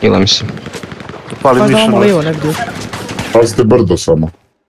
Kila mislim. Fali Pa miša znamo na... lijevo negdje. Pazite samo.